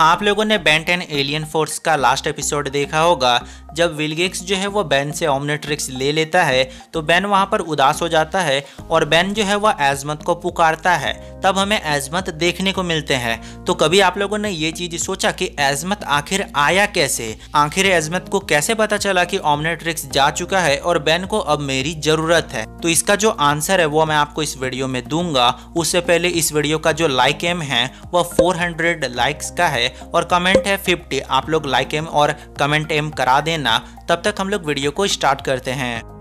आप लोगों ने बेंटेन एलियन फोर्स का लास्ट एपिसोड देखा होगा जब विलगेक्स जो है, वो बैन से ओमनेट्रिक्स ले लेता है तो बैन वहाँ पर उदास हो जाता है और बैन जो है वह एजमत को पुकारता है। तब हमें एजमत देखने को मिलते हैं। तो कभी आप लोगों ने ये चीज़ सोचा कि एजमत आखिर आया कैसे? आखिर एजमत को कैसे पता चला कि ओमनेट्रिक्स जा चुका है और बैन को अब मेरी ज़रूरत है? तो इसका जो आंसर है, वो मैं आपको इस वीडियो में दूँगा। उससे पहले इस वीडियो का जो लाइक एम है वह 400 लाइक्स का है और कमेंट है 50 आप लोग लाइक एम और कमेंट एम करा देना। तब तक हम लोग वीडियो को स्टार्ट करते हैं।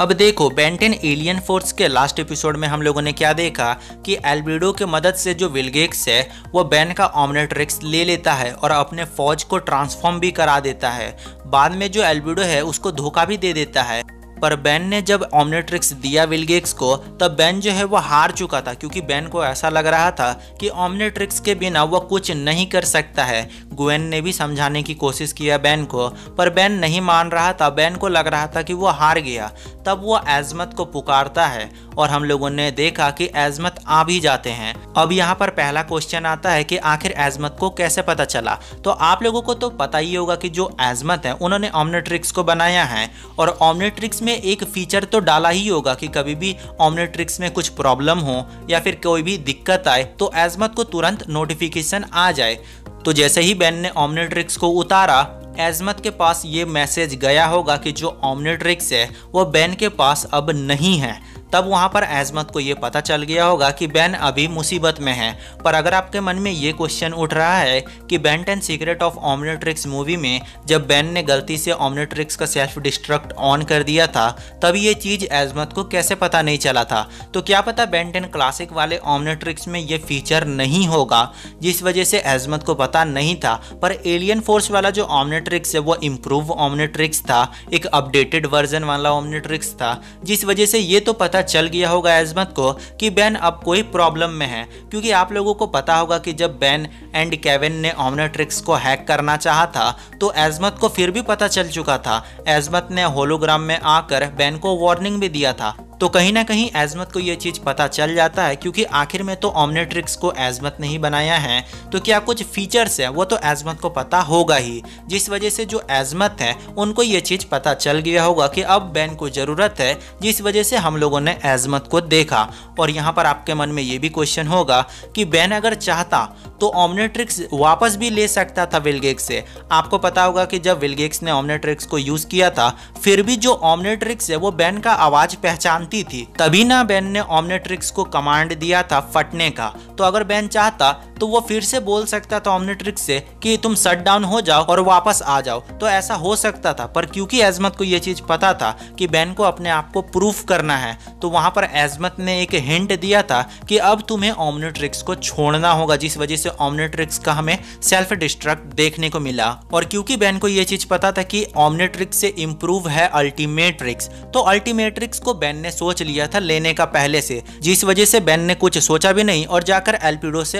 अब देखो बेंटेन एलियन फोर्स के लास्ट एपिसोड में हम लोगों ने क्या देखा? कि एल्बिडो के मदद से जो विलगेक्स है, वो बैन का ऑमनेट्रिक्स ले लेता है और अपने फौज को ट्रांसफॉर्म भी करा देता है। बाद में जो एल्बिडो है, उसको धोखा भी दे देता है। पर बैन ने जब ऑमनेट्रिक्स दिया विलगेक्स को, तब बैन जो है वो हार चुका था, क्योंकि बैन को ऐसा लग रहा था कि ऑमनेट्रिक्स के बिना वह कुछ नहीं कर सकता है। गुएन ने भी समझाने की कोशिश किया बैन को, पर बैन नहीं मान रहा था। बैन को लग रहा था कि वो हार गया। तब वो एजमत को पुकारता है और हम लोगों ने देखा कि एजमत आ भी जाते हैं। अब यहाँ पर पहला क्वेश्चन आता है कि आखिर एजमत को कैसे पता चला? तो आप लोगों को तो पता ही होगा कि जो एजमत है, उन्होंने ऑमनेट्रिक्स को बनाया है और ऑमनेट्रिक्स में एक फीचर तो डाला ही होगा कि कभी भी ऑमनेट्रिक्स में कुछ प्रॉब्लम हो या फिर कोई भी दिक्कत आए तो एजमत को तुरंत नोटिफिकेशन आ जाए। तो जैसे ही बैन ने ऑमनेट्रिक्स को उतारा एजमत के पास ये मैसेज गया होगा कि जो ऑमनेट्रिक्स है, वो बैन के पास अब नहीं है। तब वहाँ पर एजमत को ये पता चल गया होगा कि बैन अभी मुसीबत में है। पर अगर आपके मन में ये क्वेश्चन उठ रहा है कि Ben ten secret of omnitrix movie में जब बैन ने गलती से ऑमनेट्रिक्स का सेल्फ डिस्ट्रक्ट ऑन कर दिया था, तब ये चीज़ एजमत को कैसे पता नहीं चला था? तो क्या पता बैन एंड क्लासिक वाले ऑमनेट्रिक्स में ये फीचर नहीं होगा, जिस वजह से एजमत को पता नहीं था। पर एलियन फोर्स वाला जो ऑमनेट्रिक्स है, वो इम्प्रूव ऑमनेट्रिक्स था, एक अपडेटेड वर्जन वाला ऑमनेट्रिक्स था, जिस वजह से ये तो पता पता चल गया होगा एजमत को कि बैन अब कोई प्रॉब्लम में है, क्योंकि आप लोगों को पता होगा कि जब बैन एंड केविन ने ऑमनेट्रिक्स को हैक करना चाहा था तो एजमत को फिर भी पता चल चुका था। एजमत ने होलोग्राम में आकर बैन को वार्निंग भी दिया था। तो कहीं ना कहीं एजमत को ये चीज़ पता चल जाता है, क्योंकि आखिर में तो ऑमनेट्रिक्स को एजमत ने ही बनाया है। तो क्या कुछ फीचर्स है, वो तो एजमत को पता होगा ही। जिस वजह से जो एजमत है, उनको ये चीज़ पता चल गया होगा कि अब बैन को ज़रूरत है, जिस वजह से हम लोगों ने एजमत को देखा। और यहाँ पर आपके मन में ये भी क्वेश्चन होगा कि बैन अगर चाहता तो ऑमनेट्रिक्स वापस भी ले सकता था विलगेक्स से। आपको पता होगा कि जब विलगेक्स ने ऑमनेट्रिक्स को यूज़ किया था, फिर भी जो ऑमनेट्रिक्स है, वो बैन का आवाज़ पहचान थी, तभी ना बेन ने ऑमनेट्रिक्स को कमांड दिया था फटने का। तो अगर बेन चाहता तो वो फिर से बोल सकता था ऑमनेट्रिक्स से कि तुम शट डाउन हो जाओ और वापस आ जाओ। तो ऐसा हो सकता था, पर क्योंकि एजमत को ये चीज़ पता था कि बैन को अपने आप को प्रूफ करना है तो वहाँ पर एजमत ने एक हिंट दिया था कि अब तुम्हें ऑमनेट्रिक्स को छोड़ना होगा, जिस वजह से ऑमनेट्रिक्स का हमें सेल्फ डिस्ट्रक्ट देखने को मिला। और क्योंकि बैन को यह चीज़ पता था कि ऑमनेट्रिक्स से इम्प्रूव है अल्टीमेट्रिक्स तो अल्टीमेट्रिक्स को बैन ने सोच लिया था लेने का पहले से, जिस वजह से बैन ने कुछ सोचा भी नहीं और जाकर एल्पिडो से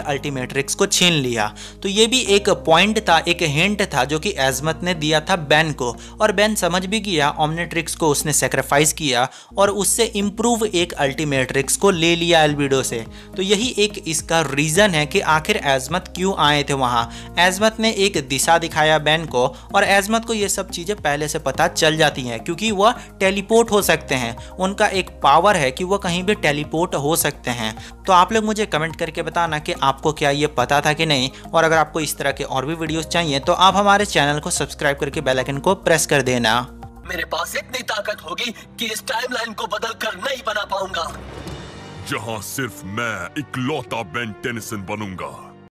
अल्टीमेट्रिक्स को छीन लिया। तो ये भी एक पॉइंट था, एक हिंट था जो कि एजमत ने दिया था बैन को। और बैन समझ भी गया ऑमनेट्रिक्स को उसने सेक्रीफाइस किया और उससे इम्प्रूव एक अल्टीमेट्रिक्स को ले लिया एल्बिडो से। तो यही एक इसका रीजन है कि आखिर एजमत क्यों आए थे वहाँ। एजमत ने एक दिशा दिखाया बैन को और एजमत को ये सब चीज़ें पहले से पता चल जाती हैं, क्योंकि वह टेलीपोर्ट हो सकते हैं। उनका एक पावर है कि वह कहीं भी टेलीपोर्ट हो सकते हैं। तो आप लोग मुझे कमेंट करके बताना कि आपको क्या ये पता था कि नहीं? और अगर आपको इस तरह के और भी वीडियोस चाहिए तो आप हमारे चैनल को सब्सक्राइब करके बेल आइकन को प्रेस कर देना। मेरे पास इतनी ताकत होगी कि इस टाइमलाइन को बदल कर नहीं बना पाऊँगा। जहाँ सिर्फ़ मैं इकलौता बेन टेनिसन बनूँगा।